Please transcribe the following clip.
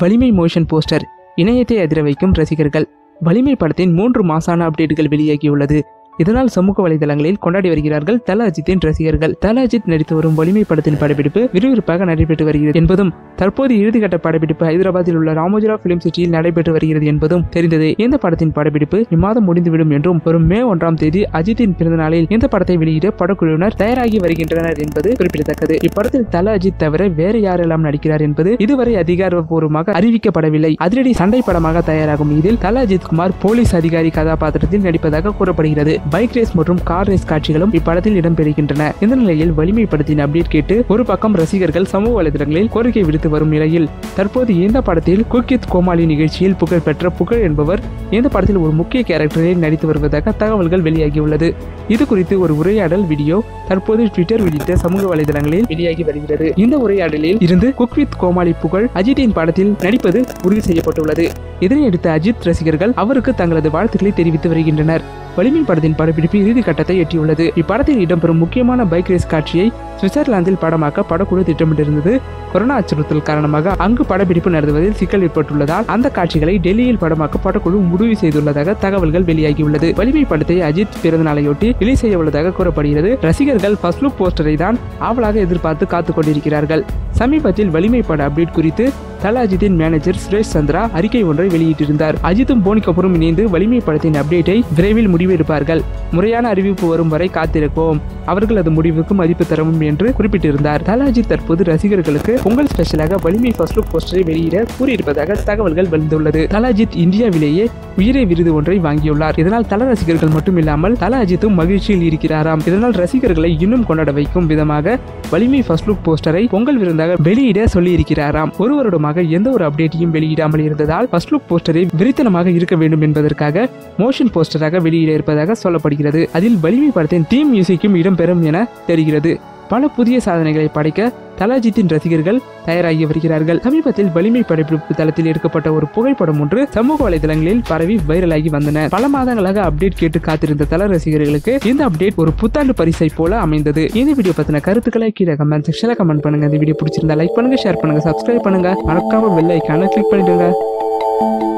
வலிமை motion poster இணையத்தை அதிர வைக்கும் ரசிகர்கள். வலிமை படத்தின் மூன்று மாசான அப்டேட்டுகள் வெளியாகியுள்ளது. இதனால் சமூக வலைதளங்களில் கொண்டாடி வருகிறார்கள் தல அஜித்தின் ரசிகர்கள். தல அஜித் நடித்து வரும் வலிமை படத்தின் படப்பிடிப்பு விறுவிறுப்பாக நடைபெற்று வருகிறது என்பதும் தற்போது இறுதிக்கட்ட படப்பிடிப்பு ஹைதராபாத்தில் உள்ள ராமோஜிரா பிலிம் சிட்டியில் நடைபெற்று வருகிறது என்பதும் தெரிந்தது. இந்த படத்தின் படப்பிடிப்பு இம்மாதம் முடிந்துவிடும் என்றும் வரும் மே ஒன்றாம் தேதி அஜித்தின் பிறந்த நாளில் இந்த படத்தை வெளியிட படக்குழுவினர் தயாராகி வருகின்றனர் என்பது குறிப்பிடத்தக்கது. இப்படத்தில் தல அஜித் தவிர வேறு யாரெல்லாம் நடிக்கிறார் என்பது இதுவரை அதிகாரப்பூர்வமாக அறிவிக்கப்படவில்லை. அதிரடி சண்டை படமாக தயாராகும் இதில் தல அஜித் குமார் போலீஸ் அதிகாரி கதாபாத்திரத்தில் நடிப்பதாக கூறப்படுகிறது. பைக் ரேஸ் மற்றும் கார் ரேஸ் காட்சிகளும் இப்படத்தில் இடம்பெறுகின்றன. இந்த நிலையில் வலிமை படத்தின் அப்டேட் கேட்டு ஒரு பக்கம் ரசிகர்கள் சமூக வலைதளங்களில் கோரிக்கை விடுத்து வரும் நிலையில் தற்போது இந்த படத்தில் குக்கித் கோமாளி நிகழ்ச்சியில் புகழ்பெற்ற புகழ் என்பவர் இந்த படத்தில் ஒரு முக்கிய கேரக்டரில் நடித்து வருவதாக தகவல்கள் வெளியாகியுள்ளது. இது குறித்து ஒரு உரையாடல் வீடியோ தற்போது ட்விட்டர் உள்ளிட்ட சமூக வலைதளங்களில் வெளியாகி வருகிறது. இந்த உரையாடலில் இருந்து குக்வித் கோமாளி புகழ் அஜித்தின் படத்தில் நடிப்பது உறுதி செய்யப்பட்டுள்ளது. இதனையடுத்து அஜித் ரசிகர்கள் அவருக்கு தங்களது வாழ்த்துக்களை தெரிவித்து வருகின்றனர். வலிமை படத்தின் படப்பிடிப்பு இறுதி கட்டத்தை எட்டியுள்ளது. இப்படத்தில் இடம்பெறும் முக்கியமான பைக் ரேஸ் காட்சியை சுவிட்சர்லாந்தில் படமாக்க படக்குழு திட்டமிட்டிருந்தது கொரோனா அச்சுறுத்தல் காரணமாக அங்கு படப்பிடிப்பு நடத்துவதில் சிக்கல் ஏற்பட்டுள்ளதால் அந்த காட்சிகளை டெல்லியில் படமாக்க படக்குழு முடிவு செய்துள்ளதாக தகவல்கள் வெளியாகியுள்ளது. வலிமை படத்தை அஜித் பிறந்த நாளையொட்டி ரிலீஸ் செய்ய உள்ளதாக கூறப்படுகிறது. ரசிகர்கள் ஃபர்ஸ்ட் லுக் போஸ்டரை தான் ஆவலாக எதிர்பார்த்து காத்துக் கொண்டிருக்கிறார்கள். சமீபத்தில் வலிமை பட அப்டேட் குறித்து தல அஜித்தின் மேனேஜர் சுரேஷ் சந்திரா அறிக்கை ஒன்றை வெளியிட்டிருந்தார். அஜித்தும் போனி கபூரும் இணைந்து வலிமை படத்தின் அப்டேட்டை விரைவில் முடிவெடுப்பார்கள் முறையான அறிவிப்பு வரும் வரை காத்திருப்போம். அவர்களது முடிவுக்கு மதிப்பு தரவும் என்று குறிப்பிட்டிருந்தார். தல தற்போது ரசிகர்களுக்கு பொங்கல் ஸ்பெஷலாக வலிமை ஃபர்ஸ்ட் லுக் போஸ்டரை வெளியிட கூறியிருப்பதாக தகவல்கள் வந்துள்ளது தலாஜித் இந்தியாவிலேயே உயிரை விருது ஒன்றை வாங்கியுள்ளார். இதனால் தல ரசிகர்கள் மட்டும் இல்லாமல் தல அஜித்தும் மகிழ்ச்சியில் இருக்கிறாராம். இதனால் ரசிகர்களை இன்னும் கொண்டாட வைக்கும் விதமாக வலிமை ஃபர்ஸ்ட் லுக் போஸ்டரை பொங்கல் விருந்தாக வெளியிட சொல்லியிருக்கிறாராம். ஒரு வருடமாக எந்த ஒரு அப்டேட்டையும் வெளியிடாமல் இருந்ததால் ஃபர்ஸ்ட் லுக் போஸ்டரை விரித்தனமாக இருக்க வேண்டும் என்பதற்காக மோஷன் போஸ்டராக வெளியிட இருப்பதாக சொல்லப்படுகிறது. அதில் வலிமை படத்தின் தீம் மியூசிக்கும் இடம்பெறும் என தெரிகிறது. பல புதிய சாதனைகளை படைக்க தலாஜித்தின் ரசிகர்கள் தயாராகி வருகிறார்கள். சமீபத்தில் வலிமை படப்பிடிப்பு தளத்தில் எடுக்கப்பட்ட ஒரு புகைப்படம் ஒன்று சமூக வலைதளங்களில் பரவி வைரலாகி வந்தன. பல மாதங்களாக அப்டேட் கேட்டு காத்திருந்த தல ரசிகர்களுக்கு இந்த அப்டேட் ஒரு புத்தாண்டு பரிசை போல அமைந்தது. இந்த வீடியோ பத்தின கருத்துக்களை கீழே கமெண்ட் செக்ஷன்ல கமெண்ட் பண்ணுங்க. இந்த வீடியோ பிடிச்சிருந்தா லைக் பண்ணுங்க ஷேர் பண்ணுங்க சப்ஸ்கிரைப் பண்ணுங்க. மறக்காம பெல் ஐக்கான கிளிக் பண்ணிடுங்க.